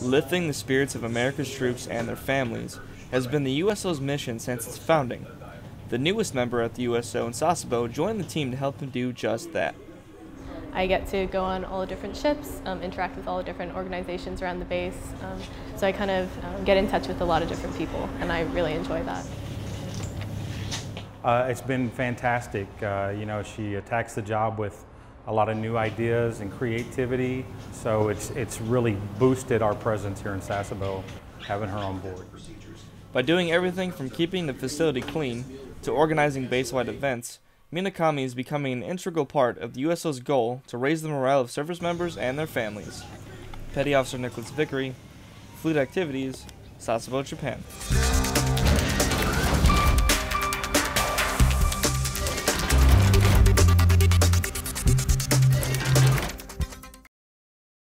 Lifting the spirits of America's troops and their families has been the USO's mission since its founding. The newest member at the USO in Sasebo joined the team to help them do just that. I get to go on all the different ships, um, interact with all the different organizations around the base. Um, so I kind of um, get in touch with a lot of different people, and I really enjoy that. Uh, it's been fantastic. Uh, you know, she attacks the job with a lot of new ideas and creativity. So it's, it's really boosted our presence here in Sasebo, having her on board. By doing everything from keeping the facility clean to organizing base-wide events, Minakami is becoming an integral part of the USO's goal to raise the morale of service members and their families. Petty Officer Nicholas Vickery, Fleet Activities, Sasebo, Japan.